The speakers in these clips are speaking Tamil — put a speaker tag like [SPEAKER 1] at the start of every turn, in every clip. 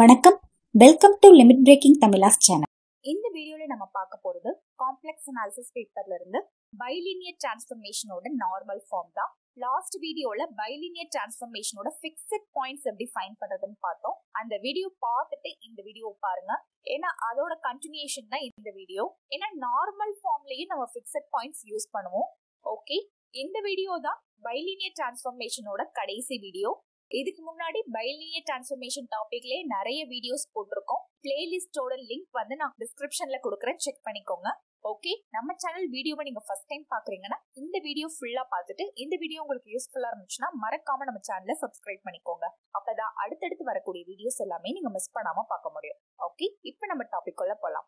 [SPEAKER 1] வணக்கம். Welcome to limit breaking Tamilas channel
[SPEAKER 2] இந்த வீடியோல நம்ம பார்க்க போறது காம்ப்ளெக்ஸ் அனாலிசிஸ் பேப்பர்ல இருந்து பைலினியர் டிரான்ஸ்ஃபர்மேஷனோட நார்மல் ஃபார்ம் தான். லாஸ்ட் வீடியோல பைலினியர் டிரான்ஸ்ஃபர்மேஷனோட ஃபிக்ஸட் பாயிண்ட்ஸ் எப்படி ஃபைன் பண்றதுன்னு பார்த்தோம். அந்த வீடியோ பார்த்துட்டு இந்த வீடியோ பாருங்க. ஏன்னா அதோட கண்டினியூஷன் தான் இந்த வீடியோ ஏன்னா நார்மல் ஃபார்ம்லயே நம்ம ஃபிக்ஸட் பாயிண்ட்ஸ் யூஸ் பண்ணுவோம். ஓகே இந்த வீடியோ தான் பைலினியர் டிரான்ஸ்ஃபர்மேஷனோட கடைசி வீடியோ இதுக்கு முன்னாடி பைலினியர் டிரான்ஸ்ஃபர்மேஷன் டாபிக்லயே நிறைய வீடியோஸ் போட்டிருக்கோம். பிளேலிஸ்டோட லிங்க் வந்து நான் டிஸ்கிரிப்ஷன்ல கொடுக்குறேன். செக் பண்ணிக்கோங்க. ஓகே நம்ம சேனல் வீடியோவை நீங்க ஃபர்ஸ்ட் டைம் பாக்குறீங்கன்னா இந்த வீடியோ ஃபுல்லா பார்த்துட்டு இந்த வீடியோ உங்களுக்கு யூஸ்ஃபுல்லா இருந்துச்சுன்னா மறக்காம நம்ம சேனலை சப்ஸ்கிரைப் பண்ணிக்கோங்க. அப்பதான் அடுத்தடுத்து வரக்கூடிய வீடியோஸ் எல்லாமே நீங்க மிஸ் பண்ணாம பார்க்க முடியும். ஓகே இப்போ நம்ம டாபிக் உள்ள போலாம்.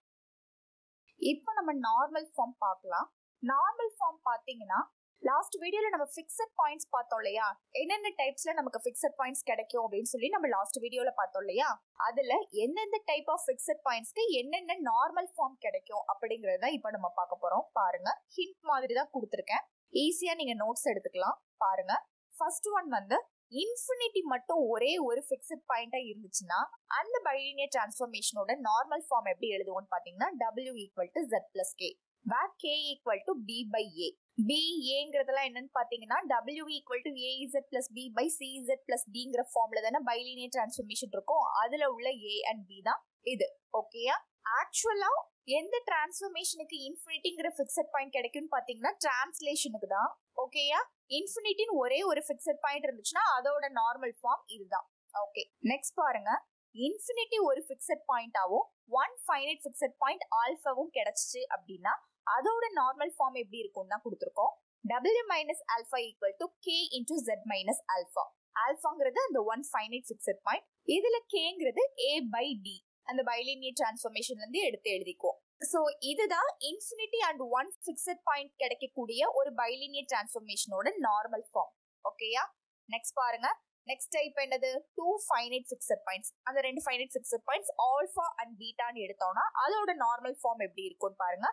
[SPEAKER 2] இப்போ நம்ம நார்மல் ஃபார்ம் பார்க்கலாம். நார்மல் ஃபார்ம் பார்த்தீங்கன்னா லாஸ்ட் வீடியோல நம்ம ஃபிக்ஸட் பாயிண்ட்ஸ் பார்த்தோம் இல்லையா? என்னென்ன டைப்ஸ்ல நமக்கு ஃபிக்ஸட் பாயிண்ட்ஸ் கிடைக்கும் அப்படின்னு சொல்லி நம்ம லாஸ்ட் வீடியோல பார்த்தோம் இல்லையா? அதுல எந்தெந்த டைப் ஆஃப் ஃபிக்ஸட் பாயிண்ட்ஸ்க்கு என்னென்ன நார்மல் ஃபார்ம் கிடைக்கும் அப்படிங்கறத இப்போ நம்ம பார்க்க போறோம். பாருங்க. ஹிண்ட் மாதிரி தான் கொடுத்துருக்கேன். ஈஸியா நீங்க நோட்ஸ் எடுத்துக்கலாம். பாருங்க. ஃபர்ஸ்ட் ஒன் வந்து இன்ஃபினிட்டி மட்டும் ஒரே ஒரு ஃபிக்ஸட் பாயிண்டா இருந்துச்சுன்னா அந்த பைலினியர் டிரான்ஸ்ஃபர்மேஷனோட நார்மல் ஃபார்ம் எப்படி எழுதுவோம்னு பாத்தீங்கன்னா W equal to Z plus K where K equal to P by A P ஏங்கிறதெல்லாம் என்னன்னு பார்த்தீங்கன்னா W equal to A plus plus B by C plus plus டிங்கிற ஃபார்ம்ல தானே பைலினியர் டிரான்ஸ்ஃபர்மேஷன் இருக்கும். அதுல உள்ள ஏ அண்ட் பி தான் இது. ஓகேயா ஆக்சுவலா எந்த டிரான்ஸ்ஃபர்மேஷனுக்கு இன்ஃபினிட்டிங்கிற ஃபிக்ஸட் பாயிண்ட் கிடைக்கும்னு பார்த்தீங்கன்னா டிரான்ஸ்லேஷனுக்கு தான். ஓகேயா இன்ஃபினிட்டின்னு ஒரே ஒரு ஃபிக்ஸட் பாயிண்ட் இருந்துச்சுன்னா அதோட நார்மல் ஃபார்ம் இதுதான். ஓகே நெக்ஸ்ட் பாருங்க. இன்ஃபினிட்டி ஒரு ஃபிக்ஸட் பாயிண்டாவும் ஒன் ஃபைனட் ஃபிக்ஸட் பாயிண்ட் ஆல்ஃபாவும் கிடைச்சிச்சு அப்படின்னா அதோட நார்மல் ஃபார்ம் எப்படி இருக்கும் தான் கொடுத்துருக்கோம். W minus alpha equal to K into Z minus alpha ஆல்ஃபாங்கிறது அந்த ஒன் ஃபைனைட் ஃபிக்ஸட் பாயிண்ட் இதுல கேங்கிறது ஏ பை டி அந்த பைலினியர் டிரான்ஸ்ஃபர்மேஷன்ல இருந்து எடுத்து எழுதிக்குவோம். ஸோ இதுதான் infinity and one fixed point கிடைக்கக்கூடிய ஒரு பைலினியர் டிரான்ஸ்ஃபர்மேஷனோட நார்மல் ஃபார்ம் ஓகேயா நெக்ஸ்ட் பாருங்க. நெக்ஸ்ட் டைப் என்னது? டூ ஃபைனைட் ஃபிக்ஸட் பாயிண்ட்ஸ் அந்த ரெண்டு finite fixed points alpha and பீட்டான்னு எடுத்தோம்னா அதோட நார்மல் ஃபார்ம் எப்படி இருக்கும்னு பாருங்க.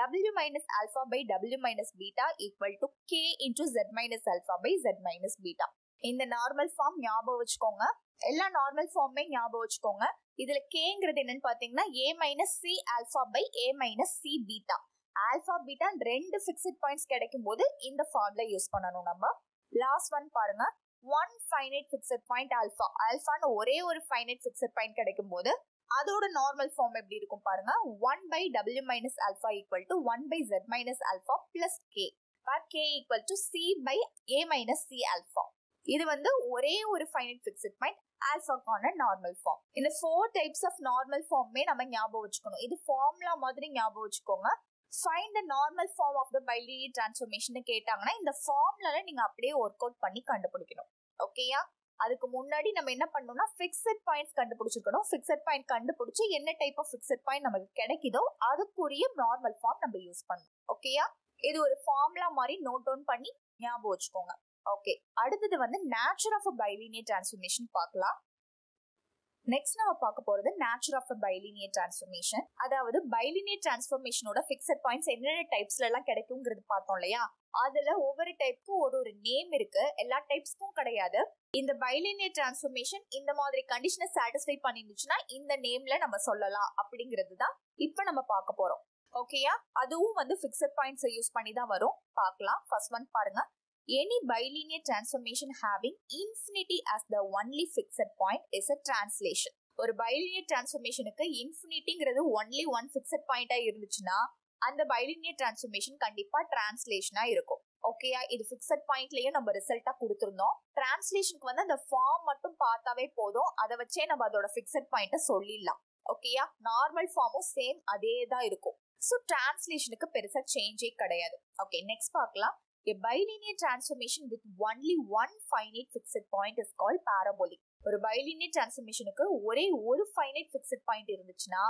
[SPEAKER 2] W minus alpha by w minus beta equal to k into z minus alpha by z minus beta. இந்த நார்மல் ஃபார்ம் ஞாபகம் வச்சுக்கோங்க. எல்லா நார்மல் ஃபார்மே ஞாபகம் வச்சுக்கோங்க. இதுல கேங்கிறது என்னன்னு பாத்தீங்கன்னா A minus C alpha by A minus C beta alpha beta ரெண்டு ஃபிக்ஸட் பாயிண்ட்ஸ் கிடைக்கும் போது இந்த ஃபார்ம்ல யூஸ் பண்ணணும் நம்ம. லாஸ்ட் ஒன் பாருங்க. One finite fixed point alpha ஆல்பான்னு ஒரே ஒரு ஃபைனைட் ஃபிக்ஸட் பாயிண்ட் கிடைக்கும் போது அதோட நார்மல் ஃபார்ம் எப்படி இருக்கும் பாருங்க? One by W minus alpha equal to one by Z minus alpha plus K bar K equal to C by A minus C alpha இது வந்து ஒரே ஒரு ஃபைனட் ஃபிக்ஸட் பாயிண்ட் ஆல்ஃபாக்கான நார்மல் ஃபார்ம் இந்த ஃபோர் டைப்ஸ் ஆஃப் நார்மல் ஃபார்மே நம்ம ஞாபகம் வச்சுக்கணும். இது ஃபார்ம்லா மாதிரி ஞாபகம் வச்சுக்கோங்க. Find the normal form of the bilinear transformation கேட்டாங்கன்னா இந்த ஃபார்ம்ல நீங்க அப்படியே ஒர்க் அவுட் பண்ணி கண்டுபிடிக்கணும். ஓகேயா அதுக்கு முன்னாடி நம்ம என்ன பண்ணோம்னா ஃபிக்ஸட் பாயிண்ட்ஸ் கண்டுபிடிச்சிருக்கணும். ஃபிக்ஸட் பாயிண்ட் கண்டுபிடிச்சி என்ன டைப் ஆஃப் ஃபிக்ஸட் பாயிண்ட் நமக்கு கிடைக்குதோ அதுக்குரிய நார்மல் ஃபார்ம் நம்ம யூஸ் பண்ணணும். ஓகேயா இது ஒரு ஃபார்முலா மாதிரி நோட் டவுன் பண்ணி ஞாபகம் வச்சுக்கோங்க. ஓகே அடுத்தது வந்து நேச்சர் ஆஃப் பைலினியர் டிரான்ஸ்ஃபர்மேஷன் பார்க்கலாம். நெக்ஸ்ட் நம்ம பார்க்க போறது nature of a bilinear transformation அதாவது பைலினியர் டிரான்ஸ்ஃபர்மேஷனோட ஃபிக்ஸட் பாயிண்ட்ஸ் என்னென்ன டைப்ஸ்ல எல்லாம் கிடைக்குங்கிறது பார்த்தோம் இல்லையா? அதுல ஒவ்வொரு டைப்புக்கும் ஒரு ஒரு நேம் இருக்கு. எல்லா டைப்ஸ்க்கும் கிடையாது. இந்த பைலினியர் டிரான்ஸ்ஃபர்மேஷன் இந்த மாதிரி கண்டிஷனை சாட்டிஸ்ஃபை பண்ணிருந்துச்சுன்னா இந்த நேம்ல நம்ம சொல்லலாம் அப்படிங்கிறது தான் இப்ப நம்ம பார்க்க போறோம். ஓகேயா அதுவும் வந்து ஃபிக்ஸட் பாயிண்ட்ஸை யூஸ் பண்ணி தான் வரும். பார்க்கலாம். ஃபர்ஸ்ட் ஒன் பாருங்க. Any bilinear transformation having infinity as the only fixed point is a translation ஒரு பைலினியர் டிரான்ஸ்ஃபர்மேஷனுக்கு இன்ஃபினிட்டிங்கிறது ஒன்லி ஒன் ஃபிக்ஸட் பாயிண்டாக இருந்துச்சுன்னா அந்த பைலினியர் டிரான்ஸ்ஃபர்மேஷன் கண்டிப்பாக டிரான்ஸ்லேஷனாக இருக்கும். ஓகேயா இது ஃபிக்ஸட் பாயிண்ட்லயும் நம்ம ரிசல்ட்டா கொடுத்துருந்தோம். டிரான்ஸ்லேஷனுக்கு வந்து அந்த ஃபார்ம் மட்டும் பார்த்தாவே போதும். அதை வச்சே நம்ம அதோட ஃபிக்ஸட் பாயிண்ட்டை சொல்லிடலாம். ஓகேயா நார்மல் ஃபார்மும் சேம் அதே தான் இருக்கும். ஸோ டிரான்ஸ்லேஷனுக்கு பெருசாக சேஞ்சே கிடையாது. ஓகே நெக்ஸ்ட் பார்க்கலாம். A bilinear transformation with only one finite fixed point is called parabolic. ஒரு bilinear transformationக்கு ஒரே ஒரு finite fixed point இருந்துச்சுன்னா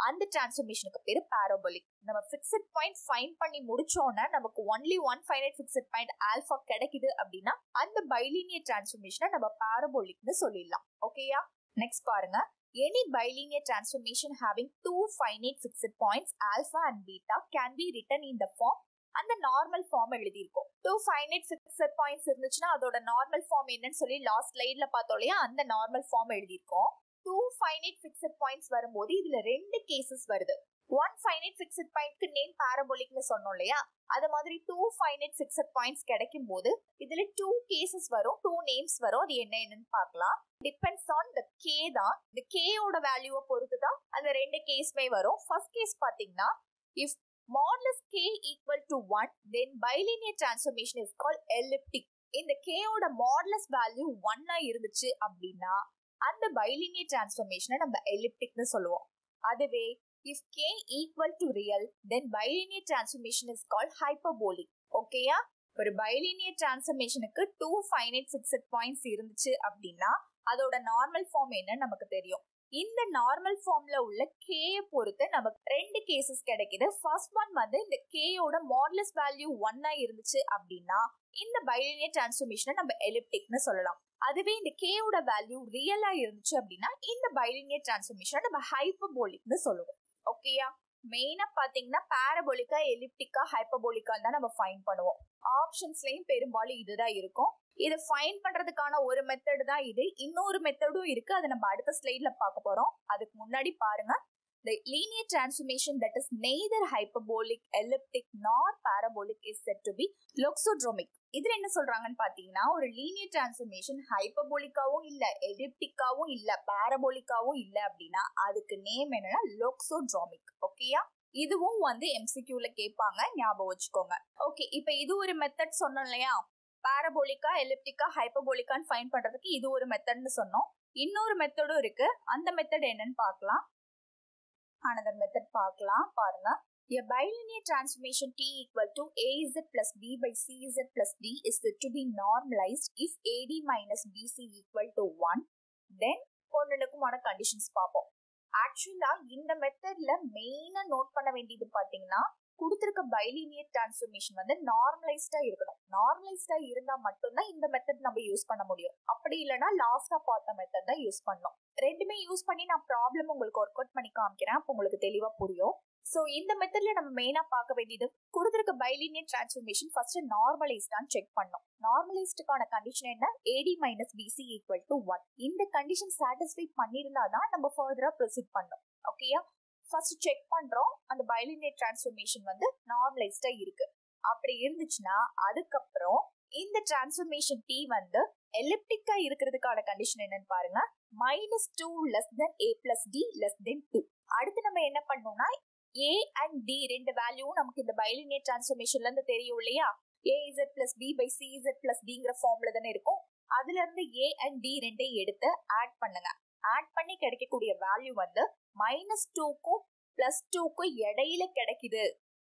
[SPEAKER 2] அந்த டிரான்ஸ்ஃபர்மேஷனுக்கு பேரு பாரோபோலிக் நம்ம ஃபிக்ஸட் பாயிண்ட் ஃபைன் பண்ணி முடிச்சோன்னா நமக்கு only one finite fixed point alpha கிடைக்குது அப்படின்னா அந்த பைலினியர் டிரான்ஸ்ஃபர்மேஷனை நம்ம பாரோபோலிக்னு சொல்லிடலாம் ஓகேயா நெக்ஸ்ட் பாருங்க any bilinear transformation having two finite fixed points alpha and beta can be written in the form அந்த நார்மல் ஃபார்ம் எழுதியிருக்கோம். Two five eight fixed points இருந்துச்சுன்னா அதோட நார்மல் ஃபார்ம் என்னன்னு சொல்லி லாஸ்ட் ஸ்லைடில் பார்த்தோம் இல்லையா அந்த நார்மல் ஃபார்ம் எழுதியிருக்கோம். டூ ஃபைனைட் ஃபிக்ஸட் பாயிண்ட்ஸ் வரும்போது இதுல ரெண்டு கேசஸ் வருது. ஒன் ஃபைனைட் ஃபிக்ஸட் பாயிண்ட்க்கு நேம் பாரபோலிக்னு சொன்னோம் இல்லையா அது மாதிரி டூ ஃபைனைட் ஃபிக்ஸட் பாயிண்ட்ஸ் கிடைக்கும் போது இதுல டூ கேசஸ் வரும் டூ நேம்ஸ் வரும். அது என்ன என்னன்னு பார்க்கலாம். டிபெண்ட்ஸ் ஆன் த கே தான். இந்த கேயோட வேல்யூவை பொறுத்து தான் அந்த ரெண்டு கேஸ்மே வரும். ஃபர்ஸ்ட் கேஸ் பார்த்தீங்கன்னா if modulus K equal to one then bilinear transformation is call elliptic இந்த கேயோட மாடலஸ் வேல்யூ ஒன்னா இருந்துச்சு அப்படின்னா அந்த பைலினியர் டிரான்ஸ்ஃபர்மேஷனை நம்ம எலிப்டிக்னு சொல்லுவோம். அதுவே if K equal to real then bilinear transformation is call hyperbolic ஓகேயா ஒரு பைலினியர் டிரான்ஸ்ஃபர்மேஷனுக்கு டூ ஃபைனைட் ஃபிக்ஸட் பாயிண்ட்ஸ் இருந்துச்சு அப்படின்னா அதோட நார்மல் ஃபார்ம் என்ன நமக்கு தெரியும். இந்த நார்மல் ஃபார்ம்ல உள்ள கேயை பொறுத்து நமக்கு ரெண்டு கேசஸ் கிடைக்குது. ஃபர்ஸ்ட் ஒன் வந்து இந்த கேயோட மாடலஸ் வேல்யூ ஒன்னா இருந்துச்சு அப்படின்னா இந்த பைலினியர் டிரான்ஸ்ஃபர்மேஷனை நம்ம எலிப்டிக்னு சொல்லலாம். அதுவே இந்த கேயோட வேல்யூ ரியலா இருந்துச்சு அப்படின்னா இந்த பைலினியர் டிரான்ஸ்ஃபர்மேஷனை நம்ம ஹைப்பபோலிக்னு சொல்லுவோம். ஓகேயா மெயினா பாத்தீங்கன்னா பாரபோலிக்கா எலிப்டிக்கா ஹைப்பபோலிக்கா தான் நம்ம ஃபைன் பண்ணுவோம். ஆப்ஷன்ஸ்லயும் பெரும்பாலும் இதுதான் இருக்கும். இதை ஃபைன் பண்றதுக்கான ஒரு மெத்தடு தான் இது. இன்னொரு மெத்தடும் இருக்கு. அதை நம்ம அடுத்த ஸ்லைட்ல பார்க்க போறோம். அதுக்கு முன்னாடி பாருங்க. The linear transformation that is neither hyperbolic, elliptic nor parabolic is said to be loxodromic. இதுல என்ன சொல்றாங்கன்னு பாத்தீங்கன்னா ஒரு லீனியர் டிரான்ஸ்ஃபர்மேஷன் ஹைப்பபோலிக்காவும் இல்ல எலிப்டிக்காவும் இல்ல பாரபோலிக்காவும் இல்ல அப்படின்னா அதுக்கு நேம் என்னன்னா லொக்ஸோட்ரோமிக் ஓகேயா இதுவும் வந்து எம்சிக்யூல கேட்பாங்க. ஞாபகம் வச்சுக்கோங்க. ஓகே இப்ப இது ஒரு மெத்தட் சொன்னோம் இல்லையா? பாரபோலிக்கா எலிப்டிக்கா ஹைப்பபோலிக்கான்னு ஃபைன் பண்ணுறதுக்கு இது ஒரு மெத்தட்னு சொன்னோம். இன்னொரு மெத்தடும் இருக்கு. அந்த மெத்தட் என்னன்னு பார்க்கலாம். அனதர் மெத்தட் பார்க்கலாம். பாருங்க. A bilinear transformation t equal to az plus b by cz plus d is said to be normalized if ad minus bc equal to 1 then பொண்ணுக்குமான கண்டிஷன்ஸ் பார்ப்போம். ஆக்சுவலா இந்த மெத்தட்ல மெயினா நோட் பண்ண வேண்டியது பாத்தீங்கன்னா கொடுத்துருக்க பைலினியர் டிரான்ஸ்ஃபர்மேஷன் வந்து நார்மலைஸ்டா இருக்கணும். நார்மலைஸ்டா இருந்தா மட்டும்தான் இந்த மெத்தட் நம்ம யூஸ் பண்ண முடியும். அப்படி இல்லைன்னா லாஸ்டா பார்த்த மெத்தட் தான் யூஸ் பண்ணணும். ரெண்டுமே யூஸ் பண்ணி நான் ப்ராப்ளம் உங்களுக்கு ஒர்க் அவுட் பண்ணி காமிக்கிறேன். அப்போ உங்களுக்கு தெளிவா புரியும். ஸோ இந்த மெத்தட்ல நம்ம மெயினா பார்க்க வேண்டியது கொடுத்துருக்க பைலினியர் டிரான்ஸ்ஃபர்மேஷன் ஃபர்ஸ்ட் நார்மலைஸ்டான் செக் பண்ணோம் நார்மலைஸ்டுக்கான கண்டிஷன் என்ன? AD minus BC equal to one இந்த கண்டிஷன் சாட்டிஸ்ஃபை பண்ணிருந்தா தான் நம்ம ஃபர்தரா ப்ரொசீட் பண்ணோம் ஓகேயா ஃபர்ஸ்ட் செக் பண்றோம். அந்த பைலினியர் டிரான்ஸ்ஃபர்மேஷன் வந்து நார்மலைஸ்டா இருக்கு. அப்படி இருந்துச்சுன்னா அதுக்கப்புறம் இந்த டிரான்ஸ்ஃபர்மேஷன் டி வந்து எலிப்டிக்கா இருக்கிறதுக்கான கண்டிஷன் என்னன்னு பாருங்க. Minus two less than A plus D less than two அடுத்து நம்ம என்ன பண்ணோம்னா ஏ அண்ட் டி ரெண்டு வேல்யூவும் நமக்கு இந்த பைலினியர் டிரான்ஸ்ஃபர்மேஷன்ல இருந்து தெரியும் இல்லையா? A Z plus B by C Z plus டிங்கிற ஃபார்ம்ல தானே இருக்கும். அதுல இருந்து ஏ அண்ட் டி ரெண்டையும் எடுத்து ஆட் பண்ணுங்க. ஆட் பண்ணி கிடைக்கக்கூடிய வேல்யூ வந்து மைனஸ் டூக்கும் பிளஸ் டூக்கும் இடையில கிடைக்குது.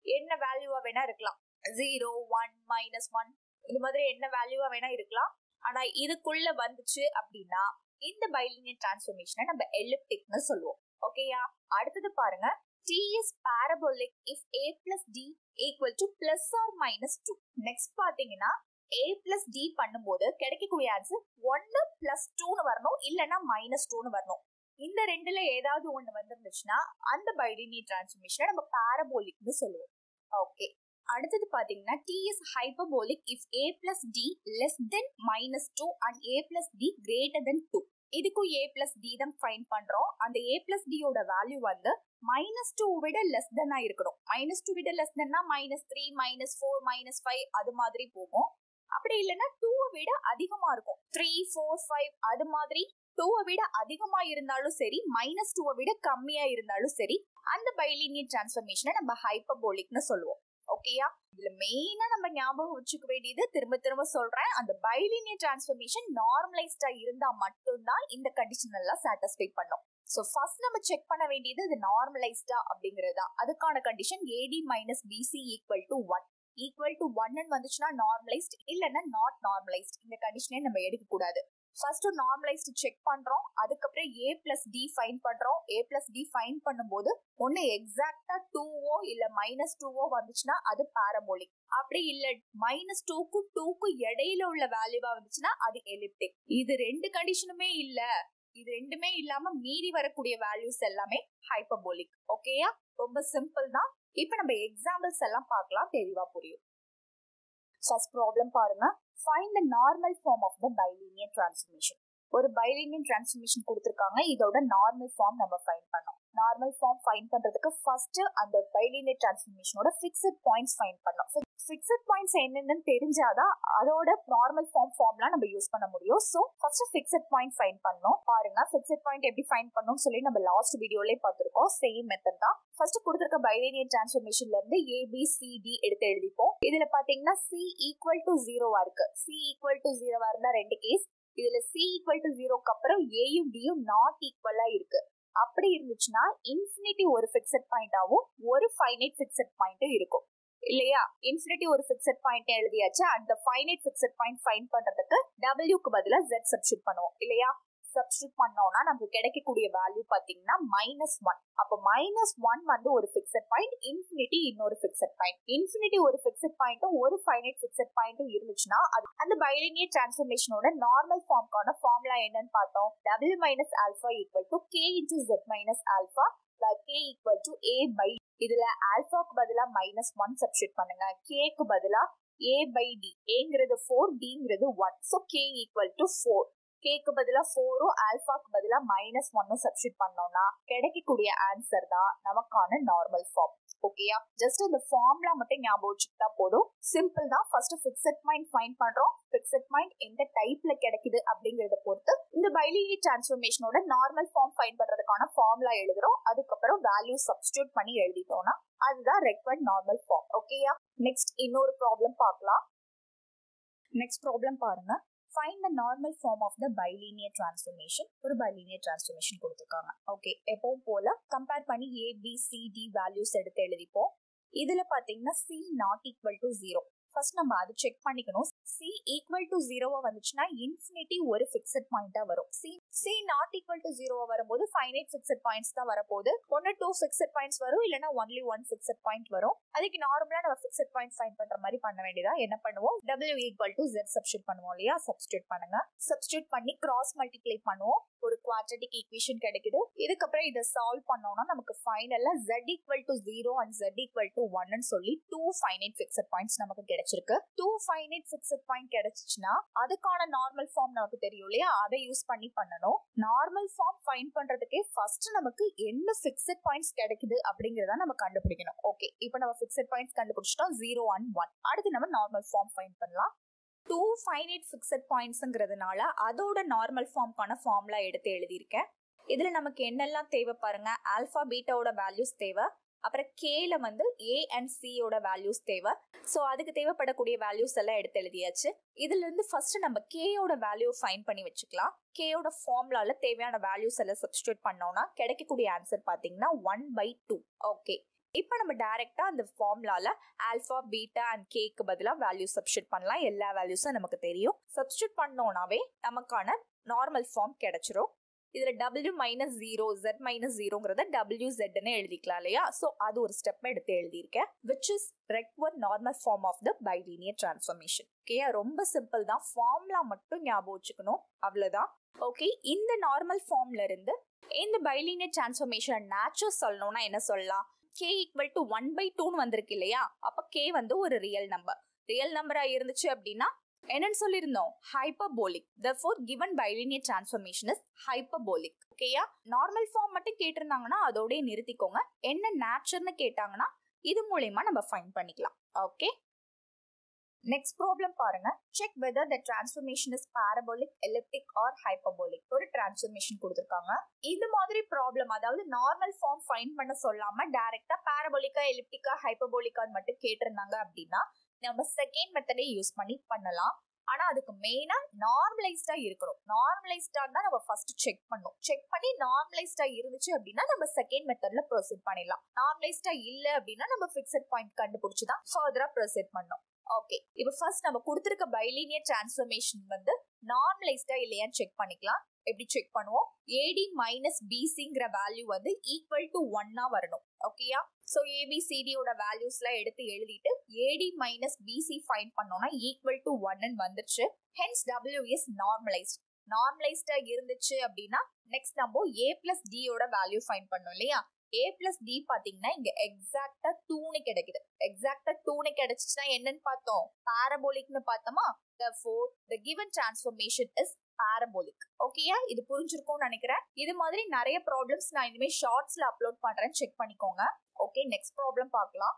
[SPEAKER 2] என்ன வேல்யூவா வேணா இருக்கலாம். ஜீரோ ஒன் மைனஸ் ஒன் இது மாதிரி என்ன வேல்யூவா வேணா இருக்கலாம். ஆனா இதுக்குள்ள வந்துச்சு அப்படின்னா இந்த பைலினியர் டிரான்ஸ்ஃபர்மேஷனை நம்ம எலிப்டிக்னு சொல்லுவோம். ஓகேயா அடுத்தது பாருங்க. T is parabolic if a plus d equal to plus or minus 2 next பாத்தீங்கன்னா a plus d பண்ணும்போது கிடைக்கக்கூடிய ஆன்சர் ஒன்னு பிளஸ் டூன்னு வரணும். இல்லைன்னா மைனஸ் டூன்னு வரணும். இந்த ரெண்டுல ஏதாவது ஒண்ணு வந்துருந்துச்சுன்னா அந்த பைலினியர் டிரான்ஸ்ஃபர்மேஷனை நம்ம பாரபோலிக்னு சொல்லுவோம். ஓகே அடுத்தது பாத்தீங்கன்னா T is hyperbolic if a plus d less than minus 2 and a plus d greater than 2 இதுக்கும் ஏ பிளஸ் டி தான் ஃபைன் பண்றோம். அந்த ஏ பிளஸ் டியோட யோட வேல்யூ வந்து மைனஸ் டூ விட லெஸ் தென்னா இருக்கணும். மைனஸ் டூ விட less தென்னா minus three minus four minus five அது மாதிரி போகும். அப்படி இல்லைன்னா டூவை விட அதிகமா இருக்கும். த்ரீ ஃபோர் ஃபைவ் அது மாதிரி டூவை விட அதிகமா இருந்தாலும் சரி மைனஸ் டூவை விட கம்மியா இருந்தாலும் சரி அந்த பைலினியர் டிரான்ஸ்ஃபர்மேஷனை நம்ம ஹைப்பபோலிக்னு சொல்லுவோம். ஓகேயா இதுல மெயினா நம்ம ஞாபகம் வச்சுக்க வேண்டியது திரும்ப திரும்ப சொல்றேன் அந்த பைலினியர் டிரான்ஸ்ஃபர்மேஷன் நார்மலைஸ்டா இருந்தா மட்டும்தான் இந்த கண்டிஷன் எல்லாம் சாட்டிஸ்ஃபை பண்ணும். ஸோ ஃபர்ஸ்ட் நம்ம செக் பண்ண வேண்டியது இது நார்மலைஸ்டா அப்படிங்கிறது? அதுக்கான condition AD minus BC equal to one equal to ஒன்னு வந்துச்சுன்னா நார்மலைஸ்ட் இல்லைன்னா நாட் நார்மலைஸ்ட் இந்த கண்டிஷனே நம்ம எடுக்க கூடாது ஃபர்ஸ்ட் நார்மலைஸ்டு செக் பண்றோம். அதுக்கப்புறம் ஏ பிளஸ் டி ஃபைன் பண்றோம். ஏ பிளஸ் டி ஃபைன் பண்ணும்போது ஒன்னு எக்ஸாக்டா டூவோ இல்ல மைனஸ் டூவோ வந்துச்சுன்னா அது பாரபோலிக் அப்படி இல்ல மைனஸ் டூக்கும் டூக்கும் இடையில உள்ள வேல்யூவா வந்துச்சுன்னா அது எலிப்டிக் இது ரெண்டு கண்டிஷனுமே இல்ல. இது ரெண்டுமே இல்லாம மீறி வரக்கூடிய வேல்யூஸ் எல்லாமே ஹைப்பபோலிக் ஓகேயா ரொம்ப சிம்பிள் தான். இப்ப நம்ம எக்ஸாம்பிள்ஸ் எல்லாம் பார்க்கலாம். தெளிவா புரியும். சஸ் ப்ராப்ளம் பாருங்க. Find the normal form of the bilinear transformation ஒரு பைலினியன் டிரான்ஸ்ஃபர்மேஷன் கொடுத்துருக்காங்க. இதோட நார்மல் ஃபார்ம் நம்ம ஃபைன் பண்ணோம். நார்மல் ஃபார்ம் ஃபைன் பண்றதுக்கு ஃபர்ஸ்ட் அந்த பைலினியர் டிரான்ஸ்ஃபர்மேஷனோட ஃபிக்ஸட் பாயிண்ட்ஸ் ஃபைன் பண்ணோம். ஃபிக்ஸட் பாயிண்ட்ஸ் என்னென்னு தெரிஞ்சாதான் அதோட நார்மல் ஃபார்ம் ஃபார்ம்லாம் நம்ம யூஸ் பண்ண முடியும். So first fixed point find பண்ணோம். பாருங்க ஃபிக்ஸட் பாயிண்ட் எப்படி ஃபைன் பண்ணணும்னு சொல்லி நம்ம லாஸ்ட் வீடியோலயே பார்த்துருக்கோம். சேம் மெத்தட் தான். ஃபர்ஸ்ட் கொடுத்துருக்க பைலினியர் டிரான்ஸ்ஃபர்மேஷன்ல இருந்து ஏபிசிடி எடுத்து எழுதிப்போம். இதுல பாத்தீங்கன்னா சி ஈக்குவல் டு ஜீரோவா இருக்கு. சி ஈக்குவல் டு ஜீரோவா இருந்தா ரெண்டு கேஸ் இதுல சி ஈக்குவல் டு ஜீரோக்கு அப்புறம் ஏயும் டியும் நாட் ஈக்குவலா இருக்கு. அப்படி இருந்துச்சுன்னா இன்ஃபினிட்டி ஒரு ஃபிக்ஸட் பாயிண்டாவும் ஒரு ஃபைனைட் ஃபிக்ஸட் பாயிண்ட்டும் இருக்கும். இல்லையா? இன்ஃபினிட்டி ஒரு ஃபிக்ஸட் பாயிண்ட் எழுதியாச்சு. அந்த ஃபைனைட் ஃபிக்ஸட் பாயிண்ட் ஃபைன் பண்றதுக்கு டபிள்யூக்கு பதிலாக ஜெட் சப்ஸ்டியூட் பண்ணுவோம். இல்லையா? சப்ஸ்டியூட் பண்ணோம்னா நமக்கு கிடைக்கக்கூடிய வேல்யூ பாத்தீங்கன்னா மைனஸ் ஒன் அப்போ மைனஸ் ஒன் வந்து ஒரு ஃபிக்ஸட் பாயிண்ட் இன்ஃபினிட்டி இன்னொரு ஃபிக்ஸட் பாயிண்ட் இன்ஃபினிட்டி ஒரு ஃபிக்ஸட் பாயிண்ட்டும் ஒரு ஃபைனைட் ஃபிக்ஸட் பாயிண்ட்டும் இருந்துச்சுன்னா அது அந்த பைலினியர் டிரான்ஸ்ஃபர்மேஷனோட நார்மல் ஃபார்ம்க்கான ஃபார்முலா என்னன்னு பார்த்தோம். W minus alpha equal to K into Z minus alpha K equal to A by இதுல ஆல்பாக்கு பதிலா மைனஸ் ஒன் சப்ஸ்டியூட் பண்ணுங்க. கேக்கு பதிலா ஏ பை டி ஏங்கிறது four டிங்கிறது one so K equal to four கேக்கு பதிலா ஃபோரும் ஆல்பாக்கு பதிலா மைனஸ் ஒன்னும் சப்ஸ்டியூட் பண்ணோம்னா கிடைக்கக்கூடிய ஆன்சர் தான் நமக்கான நார்மல் ஃபார்ம் ஓகேயா ஜஸ்ட் இந்த ஃபார்ம்லாம் மட்டும் ஞாபகம் வச்சுக்கிட்டா போதும். சிம்பிள் தான். ஃபர்ஸ்ட் ஃபிக்ஸட் பாயிண்ட் ஃபைன் பண்றோம். ஃபிக்ஸட் பாயிண்ட் எந்த டைப்ல கிடைக்குது அப்படிங்கறத பொறுத்து இந்த டிரான்ஸ்ஃபர்மேஷனோட நார்மல் ஃபார்ம் ஃபைன் பண்றதுக்கான ஃபார்முலா எழுதுறோம். அதுக்கப்புறம் வேல்யூ சப்ஸ்டியூட் பண்ணி எழுதிட்டோம்னா அதுதான் ரெக்வர்ட் நார்மல் ஃபார்ம் ஓகேயா நெக்ஸ்ட் இன்னொரு ப்ராப்ளம் பார்க்கலாம். நெக்ஸ்ட் ப்ராப்ளம் பாருங்க. Find the normal form of the bilinear transformation ஒரு பைலீனியர் டிரான்ஸ்ஃபர்மேஷன் கொடுத்துருக்காங்க. ஓகே எப்பவும் போல கம்பேர் பண்ணி ஏபிசிடி வேல்யூஸ் எடுத்து எழுதிப்போம். இதுல பாத்தீங்கன்னா C not equal to zero first நம்ம அது செக் பண்ணிக்கணும். சி ஈக்குவல் டு ஜீரோவா வந்துச்சுன்னா இன்ஃபினிட்டி ஒரு ஃபிக்ஸட் பாயிண்டா வரும். C C not equal to ஜீரோவா வரும்போது ஃபைனைட் ஃபிக்ஸட் பாயிண்ட்ஸ் தான் வரப்போகுது. ஒன்னு டூ ஃபிக்ஸட் பாயிண்ட்ஸ் வரும் இல்லைனா ஒன்லி ஒன் ஃபிக்ஸட் பாயிண்ட் வரும். அதுக்கு நார்மலா நம்ம ஃபிக்ஸட் பாயிண்ட் ஃபைன் பண்ற மாதிரி பண்ண வேண்டியதா என்ன பண்ணுவோம்? W equal to Z substitute பண்ணுவோம் இல்லையா? சப்ஸ்டியூட் பண்ணுங்க. சப்ஸ்டியூட் பண்ணி கிராஸ் மல்டிப்ளை பண்ணுவோம். ஒரு குவாட்ரட்டிக் ஈக்குவேஷன் கிடைக்குது. இதுக்கப்புறம் இதை சால்வ் பண்ணோம்னா நமக்கு ஃபைனலா Z equal to zero and Z equal to ஒன்னு சொல்லி டூ ஃபைனைட் ஃபிக்ஸட் பாயிண்ட்ஸ் நமக்கு கிடைச்சிருக்கு. டூ ஃபைனைட் ஃபிக்ஸட் பாயிண்ட் கிடைச்சிச்சுன்னா அதுக்கான நார்மல் ஃபார்ம் நமக்கு தெரியும் இல்லையா? அதை யூஸ் பண்ணி பண்ணணும். நார்மல் ஃபார்ம் ஃபைன் பண்றதுக்கே ஃபர்ஸ்ட் நமக்கு என்ன ஃபிக்ஸட் பாயிண்ட்ஸ் கிடைக்குது அப்படிங்கறத நம்ம கண்டுபிடிக்கணும். ஓகே இப்போ நம்ம ஃபிக்ஸட் பாயிண்ட்ஸ் கண்டுபிடிச்சிட்டோம். ஜீரோ அண்ட் ஒன் அடுத்து நம்ம நார்மல் ஃபார்ம் ஃபைன் பண்ணலாம். டூ ஃபைனைட் ஃபிக்ஸட் பாயிண்ட்ஸுங்கிறதுனால அதோட நார்மல் ஃபார்ம்க்கான ஃபார்ம்லாம் எடுத்து எழுதியிருக்கேன். இதுல நமக்கு என்னெல்லாம் தேவை பாருங்க? ஆல்ஃபா பீட்டாவோட வேல்யூஸ் தேவை. அப்புறம் கேல வந்து ஏ அண்ட் சியோட வேல்யூஸ் தேவை. ஸோ அதுக்கு தேவைப்படக்கூடிய வேல்யூஸ் எல்லாம் எடுத்து எழுதியாச்சு. இதுல இருந்து ஃபர்ஸ்ட் நம்ம கேயோட வேல்யூ ஃபைன் பண்ணி வச்சுக்கலாம். கேயோட ஃபார்ம்லால தேவையான வேல்யூஸ் எல்லாம் சப்ஸ்டியூட் பண்ணோம்னா கிடைக்கக்கூடிய ஆன்சர் பார்த்தீங்கன்னா ஒன் பை டூ ஓகே இப்போ நம்ம டைரக்டா அந்த ஃபார்ம்லால ஆல்ஃபா பீட்டா அண்ட் கேக்கு பதிலாக வேல்யூ சப்ஸ்டியூட் பண்ணலாம். எல்லா வேல்யூஸும் நமக்கு தெரியும். சப்ஸ்டியூட் பண்ணோம்னாவே நமக்கான நார்மல் ஃபார்ம் கிடைச்சிரும். இதில் W minus zero Z minus ஜீரோங்கிறத W ஜெட்னு எழுதிக்கலாம் இல்லையா? ஸோ அது ஒரு ஸ்டெப் எடுத்து எழுதியிருக்கேன் which is required normal form of the bilinear transformation okay ரொம்ப சிம்பிள் தான். ஃபார்ம்லா மட்டும் ஞாபகம் வச்சுக்கணும். அவ்வளோதான் ஓகே இந்த நார்மல் ஃபார்ம்ல இருந்து இந்த பைலீனியர் டிரான்ஸ்ஃபர்மேஷன் நேச்சுரல் சொல்லணும்னா என்ன சொல்லலாம்? K equal to one by டூன்னு வந்திருக்கு இல்லையா? அப்போ கே வந்து ஒரு ரியல் நம்பர் ரியல் நம்பராக இருந்துச்சு அப்படின்னா என்னன்னு சொல்லியிருந்தோம். Hyperbolic therefore given bilinear transformation is hyperbolic ஓகேயா நார்மல் ஃபார்ம் மட்டும் கேட்டிருந்தாங்கன்னா அதோடய நிறுத்திக்கோங்க. என்ன நேச்சர்னு கேட்டாங்கன்னா இது மூலயமா நம்ம ஃபைன் பண்ணிக்கலாம். ஓகே நெக்ஸ்ட் ப்ராப்ளம் பாருங்க. Check whether the transformation is parabolic elliptic or hyperbolic ஒரு டிரான்ஸ்ஃபர்மேஷன் கொடுத்துருக்காங்க. இது மாதிரி ப்ராப்ளம் அதாவது நார்மல் ஃபார்ம் ஃபைன் பண்ண சொல்லாம டைரக்டா பாரபோலிக்கா எலிப்டிக்கா ஹைப்பர்போலிக்கான்னு மட்டும் கேட்டிருந்தாங்க அப்படின்னா நம்ம செகண்ட் மெத்தடே யூஸ் பண்ணி பண்ணலாம். ஆனா அதுக்கு மெயினா நார்மலைஸ்டா இருக்கணும். நார்மலைஸ்டா தான் நம்ம ஃபர்ஸ்ட் செக் பண்ணும். செக் பண்ணி நார்மலைஸ்டா இருந்துச்சு அப்படின்னா நம்ம செகண்ட் மெத்தட்ல ப்ரொசீட் பண்ணிடலாம். நார்மலைஸ்டா இல்ல அப்படின்னா நம்ம ஃபிக்ஸட் பாயிண்ட் கண்டுபிடிச்சு தான் ஃபர்தரா ப்ரொசீட் பண்ணோம். ஓகே இப்போ ஃபர்ஸ்ட் நம்ம கொடுத்துருக்க பைலீனியர் டிரான்ஸ்ஃபர்மேஷன் வந்து நார்மலைஸ்டா இல்லையான்னு செக் பண்ணிக்கலாம். எப்படி செக் பண்ணுவோம்? ஏடி மைனஸ் பிசிங்கிற வேல்யூ வந்து ஈக்குவல் டு ஒன்னா வரணும். ஓகேயா ஸோ ஏபிசிடியோட வேல்யூஸ்லாம் எடுத்து எழுதிட்டு ஏடி மைனஸ் பிசி ஃபைன் பண்ணோம்னா ஈக்குவல் டு ஒன்னு வந்துருச்சு. ஹென்ஸ் டபிள்யூ இஸ் நார்மலைஸ்ட் நார்மலைஸ்டா இருந்துச்சு அப்படின்னா நெக்ஸ்ட் நம்ம ஏ பிளஸ் டியோட வேல்யூ ஃபைன் பண்ணோம் இல்லையா? ஏ பிளஸ் டி பாத்தீங்கன்னா இங்க எக்ஸாக்டா டூனு கிடைக்குது. எக்ஸாக்டா டூனு கிடைச்சிச்சுன்னா என்னன்னு பார்த்தோம்? பாரபோலிக்னு பார்த்தோமா? For the given transformation is parabolic ஓகேயா இது புரிஞ்சிருக்கும்னு நினைக்கிறேன். இது மாதிரி நிறைய ப்ராப்ளம்ஸ் நான் இனிமே ஷார்ட்ஸ்ல அப்லோட் பண்றேன் செக் பண்ணிக்கோங்க. ஓகே நெக்ஸ்ட் ப்ராப்ளம் பார்க்கலாம்.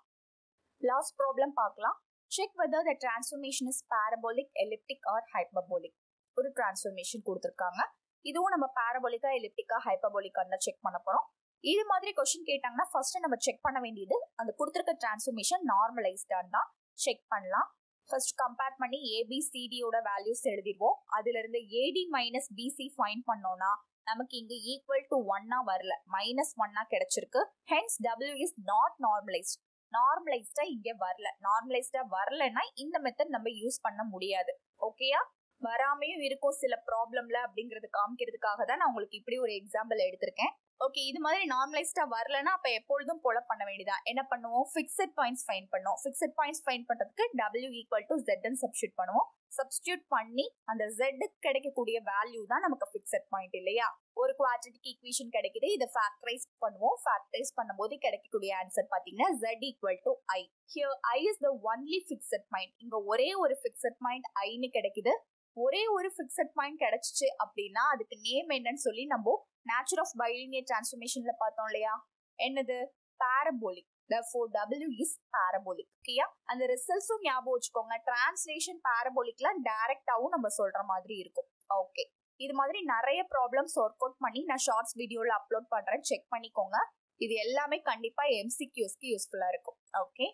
[SPEAKER 2] லாஸ்ட் ப்ராப்ளம் பார்க்கலாம். Check whether the transformation is parabolic elliptic or hyperbolic ஒரு டிரான்ஸ்ஃபர்மேஷன் கொடுத்துருக்காங்க. இதுவும் நம்ம பாரபோலிக்கா எலிப்டிக்கா ஹைப்பபோலிக்கான்னு செக் பண்ண போகிறோம் இது மாதிரி கொஸ்டின் கேட்டாங்கன்னா ஃபர்ஸ்ட் நம்ம செக் பண்ண வேண்டியது அந்த கொடுத்துருக்க டிரான்ஸ்ஃபர்மேஷன் நார்மலைஸ்டான்னு தான் செக் பண்ணலாம். ஃபர்ஸ்ட் கம்பேர் பண்ணி ஏபிசிடியோட வேல்யூஸ் எழுதிடுவோம் அதுலேருந்து ஏடி மைனஸ் பிசி ஃபைன் பண்ணோன்னா நமக்கு இங்க ஈக்குவல் டு ஒன்னா வரல. மைனஸ் ஒன்னா கிடைச்சிருக்கு. Hence W is not normalised நார்மலைஸ்டா இங்க வரல. நார்மலைஸ்டா வரலன்னா இந்த மெத்தட் நம்ம யூஸ் பண்ண முடியாது. ஓகேயா வராமையும் இருக்கும் சில ப்ராப்ளம்ல அப்படிங்கறது காமிக்கிறதுக்காக தான் நான் உங்களுக்கு இப்படி ஒரு எக்ஸாம்பிள் எடுத்திருக்கேன். ஓகே இது மாதிரி நார்மலைஸ்டா வரலன்னா அப்ப எப்பொழுதும் போல பண்ண வேண்டியதா? என்ன பண்ணுவோம்? ஃபிக்ஸட் பாயிண்ட்ஸ் ஃபைன் பண்ணுவோம். ஃபிக்ஸட் பாயிண்ட்ஸ் ஃபைன் பண்றதுக்கு டபிள்யூ ஈக்குவல் டு ஜெட்னு சப்ஸ்டியூட் பண்ணுவோம். சப்ஸ்டியூட் பண்ணி அந்த ஜெட்டுக்கு கிடைக்கக்கூடிய வேல்யூ தான் நமக்கு ஃபிக்ஸட் பாயிண்ட் இல்லையா? ஒரு குவாட்ரட்டிக் ஈக்குவேஷன் கிடைக்குது. இதை ஃபேக்டரைஸ் பண்ணுவோம். ஃபேக்டரைஸ் பண்ணும்போது கிடைக்கக்கூடிய ஆன்சர் பார்த்தீங்கன்னா Z equal to I here I is the only fixed point இங்க ஒரே ஒரு ஃபிக்ஸட் பாயிண்ட் ஐன்னு கிடைக்குது. ஒரே ஒரு ஃபிக்ஸட் பாயிண்ட் கிடைச்சிச்சு அப்படின்னா அதுக்கு நேம் என்னன்னு சொல்லி நம்ம நேச்சர் ஆஃப் பைலினியர் டிரான்ஸ்ஃபர்மேஷன்ல பார்த்தோம் இல்லையா? என்னது? Parabolic for W is parabolic ஓகேயா அந்த ரிசல்ட்ஸும் ஞாபகம் வச்சுக்கோங்க. டிரான்ஸ்லேஷன் பாரபோலிக்ல டைரக்டாவும் நம்ம சொல்ற மாதிரி இருக்கும். ஓகே இது மாதிரி நிறைய ப்ராப்ளம்ஸ் ஒர்க் அவுட் பண்ணி நான் ஷார்ட்ஸ் வீடியோல அப்லோட் பண்றேன். செக் பண்ணிக்கோங்க. இது எல்லாமே கண்டிப்பா எம்சிக்யூஸ்க்கு யூஸ்ஃபுல்லா இருக்கும். ஓகே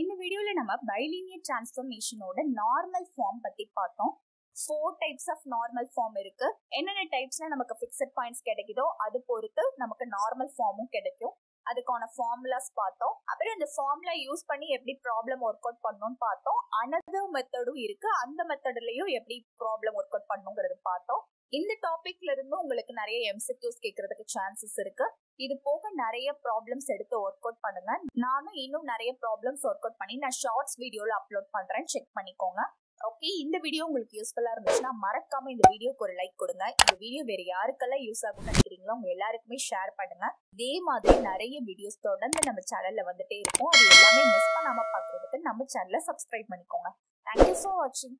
[SPEAKER 2] இந்த வீடியோல நம்ம பைலினியர் டிரான்ஸ்ஃபர்மேஷனோட நார்மல் ஃபார்ம் பத்தி பார்த்தோம். Four types of normal form இருக்கு. என்னென்ன டைப்ஸ்ல நமக்கு ஃபிக்ஸட் பாயிண்ட்ஸ் கிடைக்குதோ அது பொறுத்து நமக்கு நார்மல் ஃபார்மும் கிடைக்கும். அதுக்கான ஃபார்முலாஸ் பார்த்தோம். அப்புறம் இந்த ஃபார்முலா யூஸ் பண்ணி எப்படி ப்ராப்ளம் ஒர்க் அவுட் பண்ணணும்னு பார்த்தோம். அனதர் மெத்தடும் இருக்கு. அந்த மெத்தட்லயும் எப்படி ப்ராப்ளம் ஒர்க் அவுட் பண்ணுங்கிறது பார்த்தோம். இந்த டாபிக்ல இருந்து உங்களுக்கு நிறைய எம்சிக்யூஸ் கேட்கறதுக்கு சான்சஸ் இருக்கு. இது போக நிறைய ப்ராப்ளம்ஸ் எடுத்து ஒர்க் அவுட் பண்ணுங்க. நானும் இன்னும் நிறைய ப்ராப்ளம்ஸ் ஒர்க் அவுட் பண்ணி நான் ஷார்ட்ஸ் வீடியோல அப்லோட் பண்றேன். செக் பண்ணிக்கோங்க. ஓகே இந்த வீடியோ உங்களுக்கு யூஸ்ஃபுல்லா இருந்துச்சுன்னா மறக்காம இந்த வீடியோக்கு ஒரு லைக் கொடுங்க. இந்த வீடியோ வேற யாருக்கெல்லாம் யூஸ் ஆகும்னு நினைக்கிறீங்களோ உங்க எல்லாருக்குமே ஷேர் பண்ணுங்க. இதே மாதிரி நிறைய வீடியோஸ் தொடர்ந்து நம்ம சேனல்ல வந்துட்டே இருக்கும். அது எல்லாமே மிஸ் பண்ணாம பாக்குறதுக்கு நம்ம சேனலை சப்ஸ்கிரைப் பண்ணிக்கோங்க. தேங்க்யூ ஃபார் வாட்சிங்